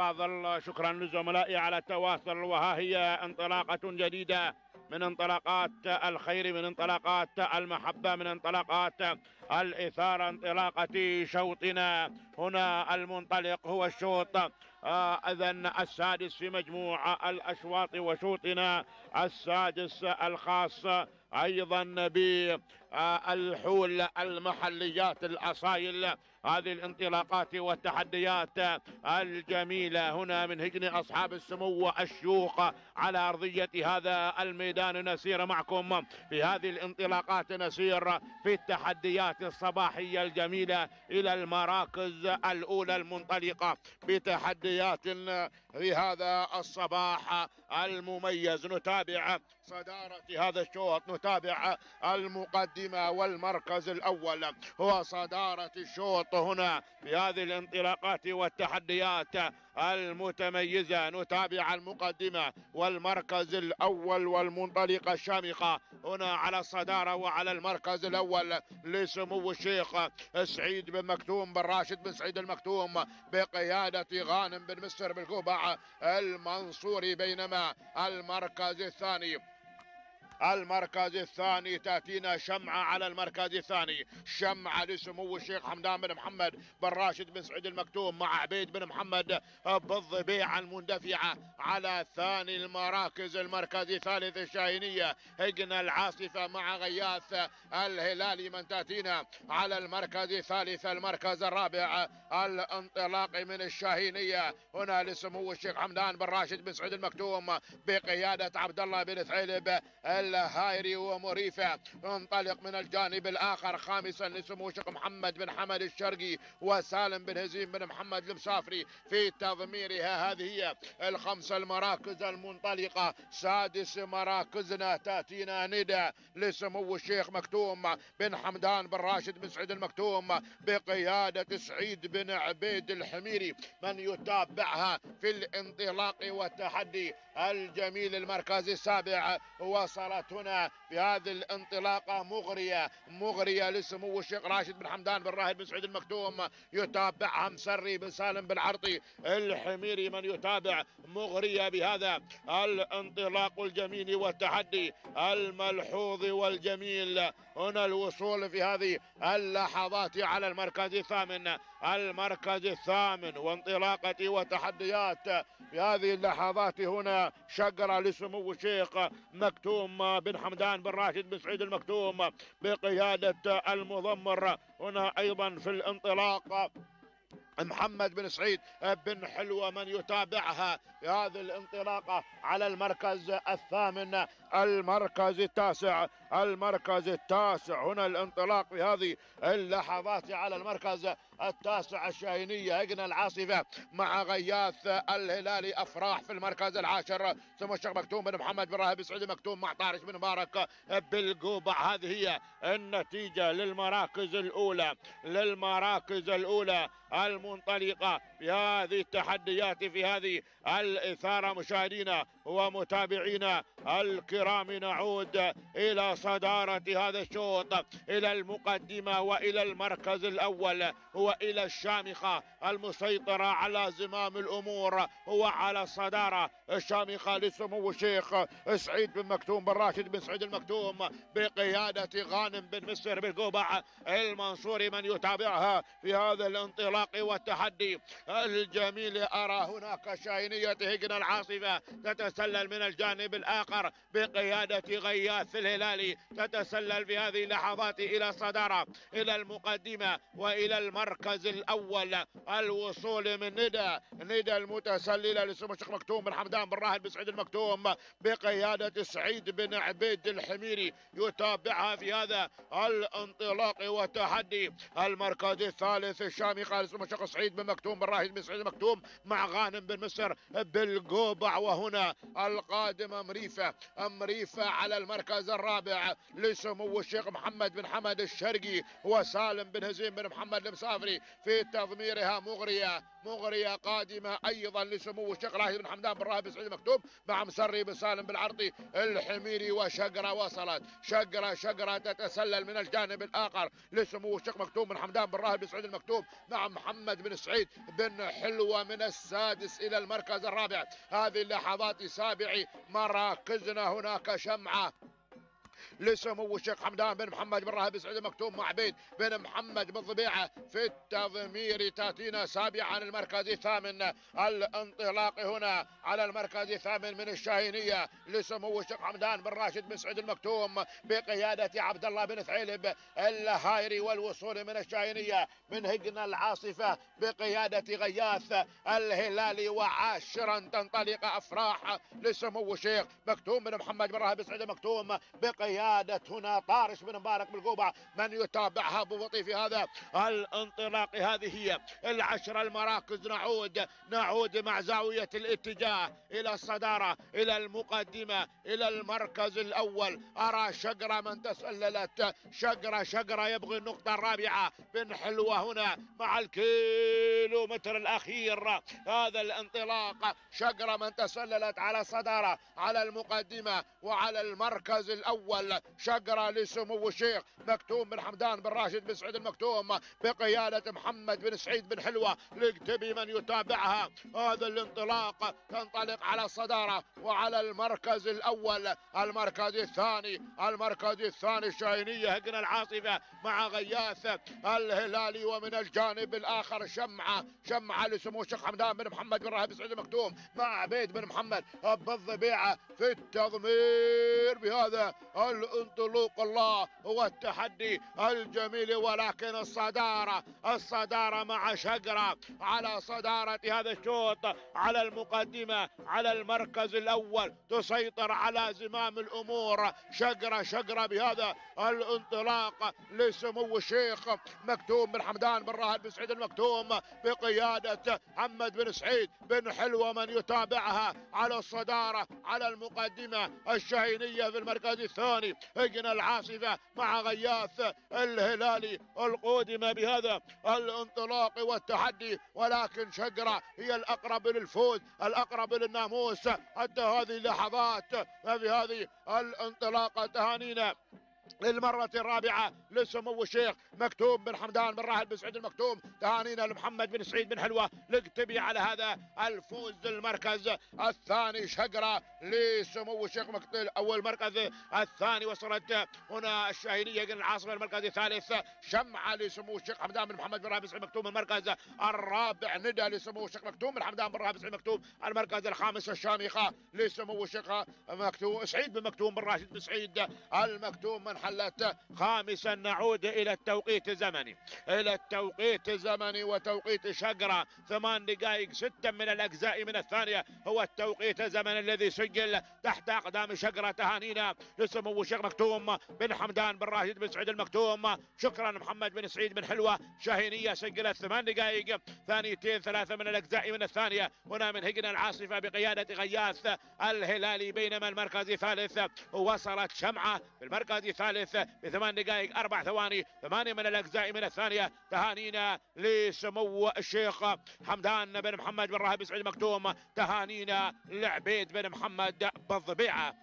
فاضل شكرا لزملائي على التواصل. وها هي انطلاقة جديدة من انطلاقات الخير من انطلاقات المحبة من انطلاقات الإثارة انطلاقة شوطنا. هنا المنطلق هو الشوط. آه اذا السادس في مجموع الأشواط وشوطنا. السادس الخاص أيضا بالحول المحليات الأصايل. هذه الانطلاقات والتحديات الجميلة. هنا من هجن أصحاب السمو الشوق على أرضية هذا الميدان. نسير معكم في هذه الانطلاقات. نسير في التحديات الصباحية الجميلة إلى المراكز الأولى المنطلقة بتحديات في هذا الصباح المميز. نتابع صدارة هذا الشوط نتابع المقدمة والمركز الأول. هو صدارة الشوط هنا في هذه الانطلاقات والتحديات. المتميزة نتابع المقدمة والمركز الأول والمنطلقة الشامخة. هنا على الصدارة وعلى المركز الأول لسمو الشيخ سعيد بن مكتوم بن راشد بن سعيد المكتوم بقيادة غانم بن مستر بالقبع المنصوري بينما المركز الثاني المركز الثاني تأتينا شمعة على المركز الثاني. شمعة لسمو الشيخ حمدان بن محمد بن راشد بن سعيد المكتوم مع عبيد بن محمد بالضبيعة المندفعة على ثاني المراكز. المركز الثالث الشاهينية هجن العاصفة مع غياث الهلالي. من تأتينا على المركز الثالث المركز الرابع الانطلاق من الشاهينية. هنا لسمو الشيخ حمدان بن راشد بن سعيد المكتوم بقيادة عبد الله بن ثعلب الهايري ومريفة انطلق من الجانب الآخر خامسا لسمو الشيخ محمد بن حمد الشرقي وسالم بن هزيم بن محمد المسافري في تضميرها. هذه هي الخمس المراكز المنطلقة. سادس مراكزنا تأتينا ندى لسمو الشيخ مكتوم بن حمدان بن راشد بن سعيد المكتوم بقيادة سعيد بن عبيد الحميري. من يتابعها في الانطلاق والتحدي الجميل المركز السابع وصلت هنا في هذه الانطلاقة. مغرية مغرية لسمو الشيخ راشد بن حمدان بن راهد بن سعيد المكتوم. يتابعها مسري بن سالم بن عرطي الحميري من يتابع. مغرية بهذا الانطلاق الجميل والتحدي الملحوظ والجميل. هنا الوصول في هذه اللحظات على المركز الثامن. المركز الثامن وانطلاقة وتحديات في هذه اللحظات هنا. شقرة لسمو الشيخ مكتوم بن حمدان بن راشد بن سعيد المكتوم بقيادة المضمر. هنا أيضا في الانطلاق محمد بن سعيد بن حلوة من يتابعها في هذه الانطلاقة على المركز الثامن. المركز التاسع المركز التاسع. هنا الانطلاق في هذه اللحظات على المركز التاسع الشاهينية هجن العاصفة مع غياث الهلالي. أفراح في المركز العاشر. ثم الشيخ مكتوم بن محمد بن راهب سعيد مكتوم مع طارش بن مبارك بالقوبع هذه هي النتيجة للمراكز الأولى للمراكز الأولى المنطلقة في هذه التحديات في هذه الإثارة. مشاهدينا ومتابعينا الكرام. نعود إلى صدارة هذا الشوط إلى المقدمة وإلى المركز الأول وإلى الشامخة المسيطرة على زمام الأمور هو على الصدارة الشامخة لسمو الشيخ سعيد بن مكتوم بن راشد بن سعيد المكتوم بقيادة غانم بن مصر بالقبع المنصوري من يتابعها في هذا الانطلاق والتحدي الجميل. أرى هناك شاهينية هجن العاصفة تتسلل من الجانب الآخر بقيادة غياث الهلالي تتسلل في هذه اللحظات إلى الصدارة إلى المقدمة وإلى المركز الأول. الوصول من ندى ندى المتسللة لسمو الشيخ مكتوم بن حمدان بن راهد بن سعيد المكتوم بقيادة سعيد بن عبيد الحميري يتابعها في هذا الانطلاق والتحدي. المركز الثالث الشامخة لسمو الشيخ سعيد بن مكتوم بن راهد بن سعيد المكتوم مع غانم بن مصر بالقوبع وهنا القادمة مريفة ام ريفه على المركز الرابع لسمو الشيخ محمد بن حمد الشرقي وسالم بن هزيم بن محمد المسافري في تضميرها مغرية مغرية قادمة أيضا لسمو الشيخ راشد بن حمدان بن راهب سعيد مكتوب مع مسري بن سالم بالعرضي الحميري وشقرة وصلت. شقرة شقرة تتسلل من الجانب الآخر لسمو الشيخ مكتوب بن حمدان بن راهب سعيد المكتوب مع محمد بن سعيد بن حلوة من السادس إلى المركز الرابع. هذه اللحظات سابعي مراكزنا هناك شمعة. لسمو الشيخ حمدان بن محمد بن راهب سعيد المكتوم مع عبيد بن محمد بن ضبيعة في التضمير تأتينا سابعا المركز الثامن. الانطلاق هنا على المركز الثامن من الشاهينية. لسمو الشيخ حمدان بن راشد بن سعيد المكتوم بقيادة عبد الله بن ثعيلب الهايري والوصول من الشاهينية من هجن العاصفة بقيادة غياث الهلالي وعاشرا تنطلق أفراح. لسمو الشيخ مكتوم بن محمد بن راهب سعيد المكتوم بقيادة هنا طارش بن مبارك بالقوبة. من يتابعها ببطيء في هذا؟ الانطلاق هذه هي. العشر المراكز نعود. نعود مع زاوية الاتجاه إلى الصدارة إلى المقدمة إلى المركز الأول. أرى شقرة من تسللت. شقرة شقرة يبغي النقطة الرابعة. بن حلوة هنا مع الكيلو متر الأخير. هذا الانطلاق. شقرة من تسللت على الصدارة على المقدمة وعلى المركز الأول. شقرة لسمو الشيخ مكتوم بن حمدان بن راشد بن سعيد المكتوم بقيادة محمد بن سعيد بن حلوة. لقتبي من يتابعها. هذا الانطلاق تنطلق على الصدارة وعلى المركز الأول المركز الثاني المركز الثاني الشاهينية هقنا العاصفة مع غياث الهلالي ومن الجانب الآخر شمعة شمعة لسمو الشيخ حمدان بن محمد بن راهب سعيد المكتوم مع عبيد بن محمد. بالضبيعة في التضمير بهذا الانطلاق الله هو التحدي الجميل ولكن الصدارة الصدارة مع شقرة على صدارة هذا الشوط على المقدمة على المركز الأول تسيطر على زمام الأمور. شقرة شقرة بهذا الانطلاق لسمو الشيخ مكتوم بن حمدان بن راهب بن سعيد المكتوم بقيادة محمد بن سعيد بن حلوة من يتابعها على الصدارة على المقدمة الشهينية في المركز الثاني. هجن العاصفة مع غياث الهلالي القودمة بهذا الانطلاق والتحدي. ولكن شقرة هي الأقرب للفوز الأقرب للناموس. حتى هذه اللحظات في هذه الانطلاقة تهانينا. للمرة الرابعة لسمو الشيخ مكتوم بن حمدان بن راهل بن سعيد المكتوم. تهانينا لمحمد بن سعيد بن حلوة. لقتبي على هذا الفوز المركز الثاني شقرة لسمو الشيخ مكتوم أول المركز الثاني وصلت هنا الشاهينية العاصمة المركز الثالث. شمعة لسمو الشيخ حمدان بن محمد بن راهل بن سعيد مكتوم المركز الرابع ندى لسمو الشيخ مكتوم. بن حمدان بن راهل بن سعيد مكتوم المركز الخامس الشامخة لسمو الشيخ مكتوم. سعيد بن مكتوم بن راشد بن سعيد المكتوم. من حلت خامسا نعود إلى التوقيت الزمني. إلى التوقيت الزمني وتوقيت شقرة ثمان دقائق ستة من الأجزاء من الثانية. هو التوقيت الزمني الذي سجل تحت أقدام شقرة تهانينا. لسمو الشيخ مكتوم بن حمدان بن راشد بن سعيد المكتوم. شكرا محمد بن سعيد بن حلوة. شاهينية سجلت ثمان دقائق. ثانيتين ثلاثة من الأجزاء من الثانية. هنا من هجن العاصفة بقيادة غياث الهلالي بينما المركز الثالث. وصلت شمعة في المركز الثالث. الثالث بثمان دقائق أربع ثواني. ثمانية من الأجزاء من الثانية. تهانينا لسمو الشيخ حمدان بن محمد بن راهب سعيد مكتوم. تهانينا لعبيد بن محمد بالضبيعة.